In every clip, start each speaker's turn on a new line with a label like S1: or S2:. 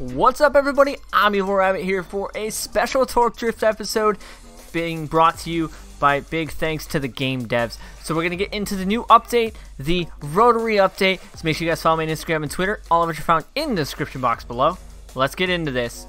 S1: What's up, everybody? I'm Evil Rabbit here for a special Torque Drift episode being brought to you by big thanks to the game devs. So we're going to get into the new update, the Rotary update. So make sure you guys follow me on Instagram and Twitter, all of which are found in the description box below. Let's get into this.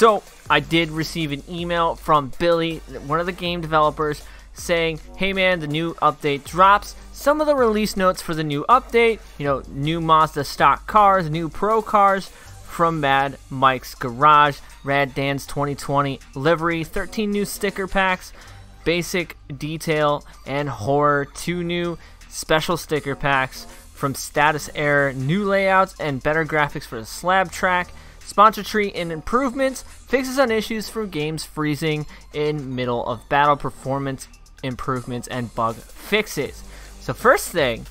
S1: So, I did receive an email from Billy, one of the game developers, saying, hey man, the new update drops. Some of the release notes for the new update, you know, new Mazda stock cars, new pro cars from Mad Mike's Garage, Rad Dan's 2020 livery, 13 new sticker packs, basic detail and horror, two new special sticker packs from Status Error, new layouts and better graphics for the slab track Sponsor tree and improvements, fixes on issues from games freezing in middle of battle, performance improvements, and bug fixes. So first thing,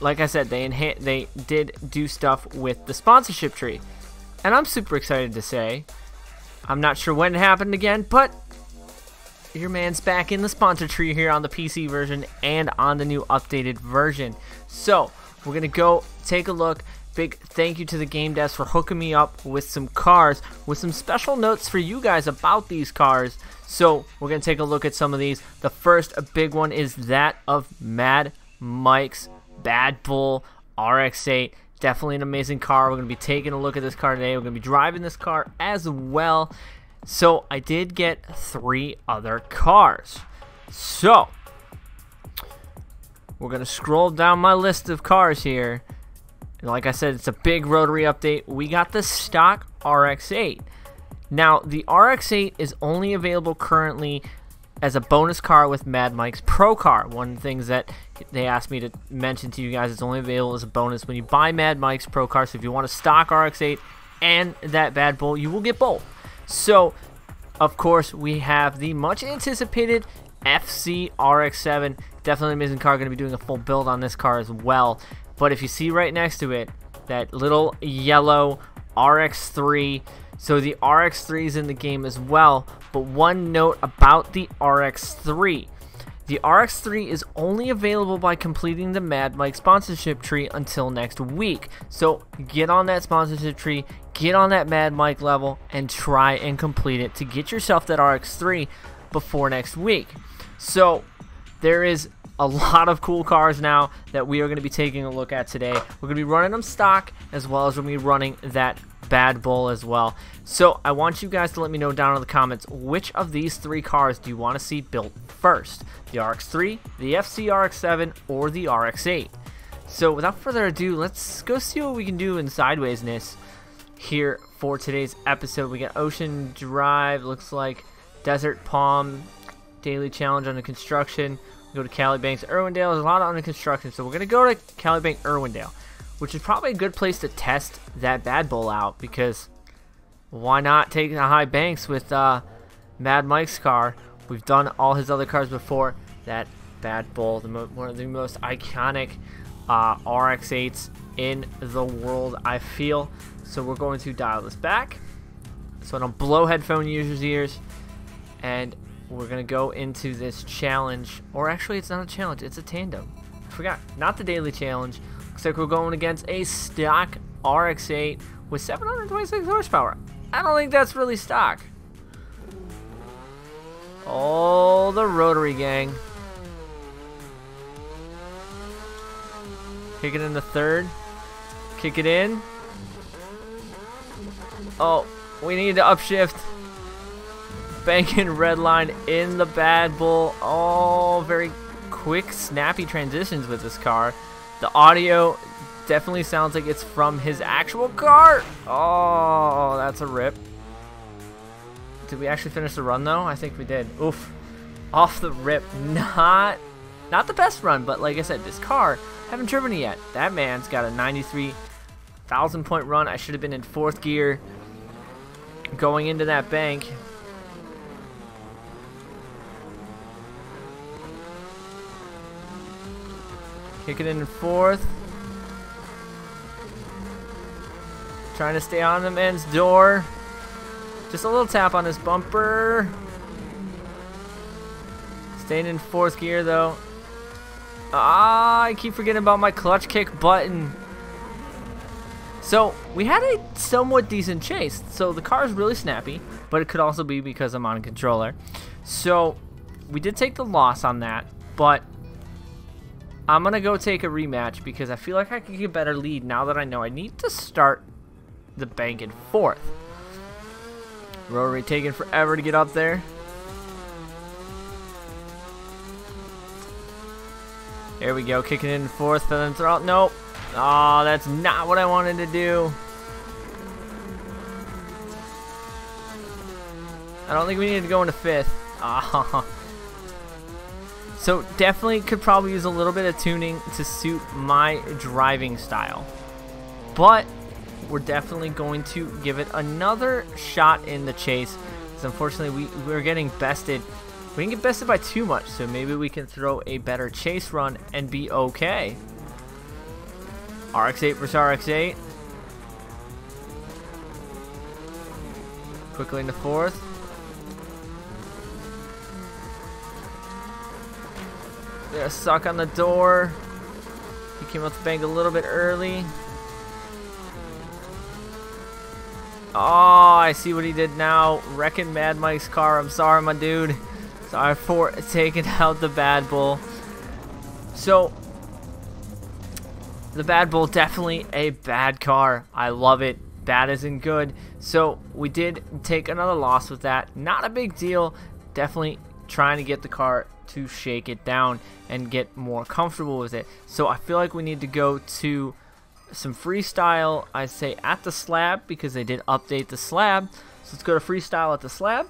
S1: like I said, they they did do stuff with the sponsorship tree, and I'm super excited to say. I'm not sure when it happened again, but your man's back in the sponsor tree here on the PC version and on the new updated version. So we're gonna go take a look big thank you to the game devs for hooking me up with some cars with some special notes for you guys about these cars. So we're going to take a look at some of these. The first big one is that of Mad Mike's Bad Bull RX-8. Definitely an amazing car. We're going to be taking a look at this car today. We're going to be driving this car as well. So I did get three other cars. So we're going to scroll down my list of cars here like I said, it's a big rotary update. We got the stock RX-8. Now, the RX-8 is only available currently as a bonus car with Mad Mike's Pro Car. One of the things that they asked me to mention to you guys is only available as a bonus when you buy Mad Mike's Pro Car. So if you want a stock RX-8 and that Bad Bull, you will get both. So, of course, we have the much anticipated FC RX-7. Definitely amazing car. Going to be doing a full build on this car as well. But if you see right next to it, that little yellow RX3, so the RX3 is in the game as well. But one note about the RX3. The RX3 is only available by completing the Mad Mike sponsorship tree until next week. So get on that sponsorship tree, get on that Mad Mike level, and try and complete it to get yourself that RX3 before next week. So there is a lot of cool cars now that we are going to be taking a look at today. We're going to be running them stock as well as we're going to be running that Bad Bull as well. So I want you guys to let me know down in the comments which of these three cars do you want to see built first? The RX-3, the FC RX-7, or the RX-8? So without further ado, let's go see what we can do in Sidewaysness here for today's episode. We got Ocean Drive, looks like Desert Palm, Daily Challenge under construction go to Cali Banks, Irwindale. There's a lot of under construction, so we're going to go to Cali Bank, Irwindale, which is probably a good place to test that Bad Bull out because why not take the high banks with uh, Mad Mike's car? We've done all his other cars before. That Bad Bull, the one of the most iconic uh, RX-8s in the world, I feel. So we're going to dial this back. So I don't blow headphone users' ears. And we're to go into this challenge. Or actually, it's not a challenge. It's a tandem. I forgot. Not the daily challenge. Looks like we're going against a stock RX-8 with 726 horsepower. I don't think that's really stock. All the rotary gang. Kick it in the third. Kick it in. Oh, we need to upshift banking red line in the bad bull. All very quick, snappy transitions with this car. The audio definitely sounds like it's from his actual car. Oh, that's a rip. Did we actually finish the run though? I think we did. Oof. Off the rip. Not not the best run, but like I said, this car, haven't driven it yet. That man's got a 93,000 point run. I should have been in fourth gear going into that bank. Kick it in fourth. Trying to stay on the man's door. Just a little tap on his bumper. Staying in fourth gear though. Ah, I keep forgetting about my clutch kick button. So, we had a somewhat decent chase. So, the car is really snappy, but it could also be because I'm on a controller. So, we did take the loss on that, but I'm going to go take a rematch because I feel like I could get a better lead now that I know I need to start the bank in fourth. Rotary taking forever to get up there. There we go, kicking in fourth, and then throw. Nope. Oh, that's not what I wanted to do. I don't think we need to go into fifth. Ah. So definitely could probably use a little bit of tuning to suit my driving style. But we're definitely going to give it another shot in the chase. Because unfortunately we, we're getting bested. We didn't get bested by too much, so maybe we can throw a better chase run and be okay. RX-8 versus RX-8. Quickly into fourth. They're stuck on the door. He came out the bank a little bit early. Oh, I see what he did now. Wrecking Mad Mike's car. I'm sorry, my dude. Sorry for taking out the Bad Bull. So, the Bad Bull, definitely a bad car. I love it. Bad isn't good. So, we did take another loss with that. Not a big deal. Definitely trying to get the car to shake it down and get more comfortable with it. So I feel like we need to go to some freestyle, I say at the slab because they did update the slab. So let's go to freestyle at the slab,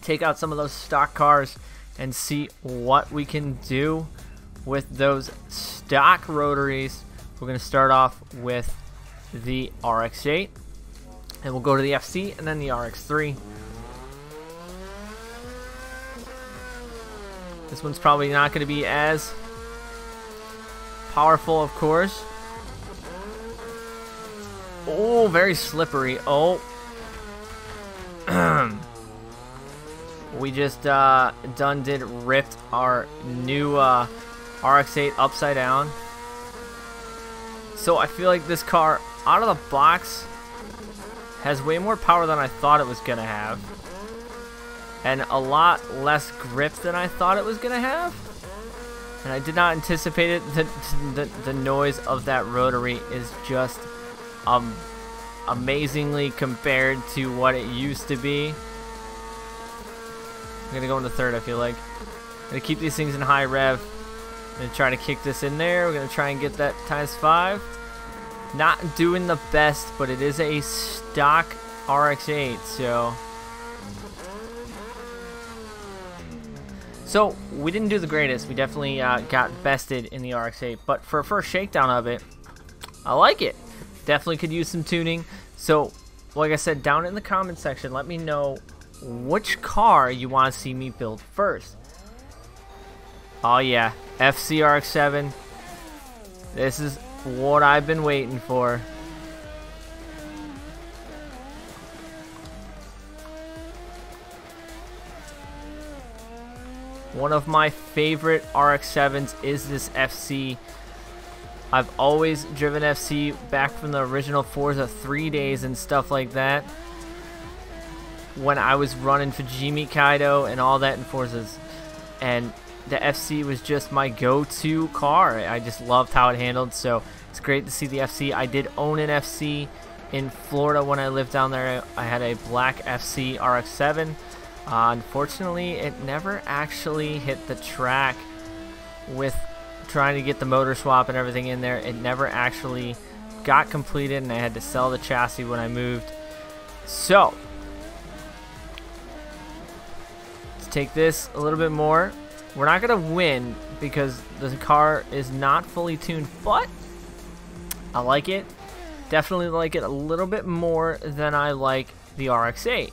S1: take out some of those stock cars and see what we can do with those stock rotaries. We're going to start off with the RX-8 and we'll go to the FC and then the RX-3. This one's probably not going to be as powerful, of course. Oh, very slippery. Oh. we just uh, done did ripped our new uh, RX-8 upside down. So I feel like this car, out of the box, has way more power than I thought it was going to have and a lot less grip than I thought it was going to have. And I did not anticipate it. The, the, the noise of that rotary is just um, amazingly compared to what it used to be. I'm going to go into third, I feel like. I'm going to keep these things in high rev. I'm going to try to kick this in there. We're going to try and get that times five. Not doing the best, but it is a stock RX-8, so So, we didn't do the greatest. We definitely uh, got bested in the RX-8. But for a first shakedown of it, I like it. Definitely could use some tuning. So, like I said, down in the comment section, let me know which car you want to see me build first. Oh yeah, FC RX-7. This is what I've been waiting for. One of my favorite RX-7s is this FC. I've always driven FC back from the original Forza 3 days and stuff like that. When I was running Fujimi Kaido and all that in Forzas. And the FC was just my go-to car. I just loved how it handled, so it's great to see the FC. I did own an FC in Florida when I lived down there. I had a black FC RX-7 unfortunately, it never actually hit the track with trying to get the motor swap and everything in there. It never actually got completed and I had to sell the chassis when I moved. So, let's take this a little bit more. We're not going to win because the car is not fully tuned, but I like it. Definitely like it a little bit more than I like the RX-8.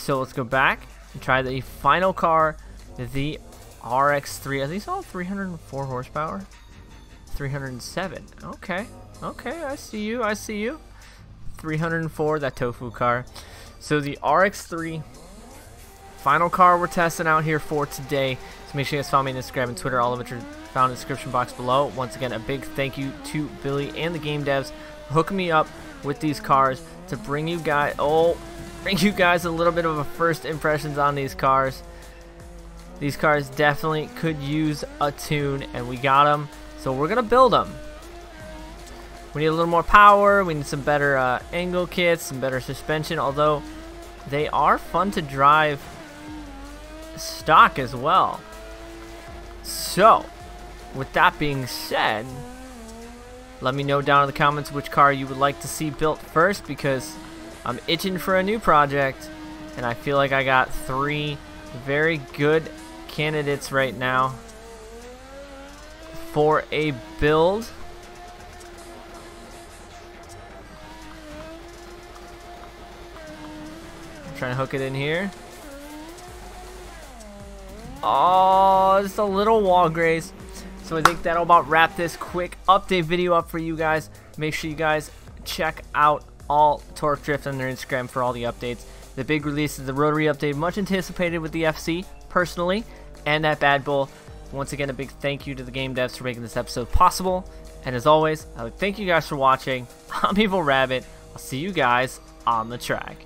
S1: So let's go back and try the final car, the RX-3. Are these all 304 horsepower? 307. Okay. Okay, I see you. I see you. 304, that tofu car. So the RX3, final car we're testing out here for today. So make sure you guys follow me on Instagram and Twitter, all of which are found in the description box below. Once again, a big thank you to Billy and the game devs hooking me up with these cars to bring you guys, oh, bring you guys a little bit of a first impressions on these cars. These cars definitely could use a tune, and we got them. So we're going to build them. We need a little more power. We need some better uh, angle kits, some better suspension, although they are fun to drive stock as well. So, with that being said, let me know down in the comments which car you would like to see built first because I'm itching for a new project and I feel like I got three very good candidates right now for a build. I'm trying to hook it in here. Oh, just a little wall graze. So I think that'll about wrap this quick update video up for you guys. Make sure you guys check out all Torque Drift on their Instagram for all the updates. The big release is the rotary update, much anticipated with the FC, personally, and that Bad Bull. Once again, a big thank you to the game devs for making this episode possible. And as always, I would thank you guys for watching. I'm Evil Rabbit. I'll see you guys on the track.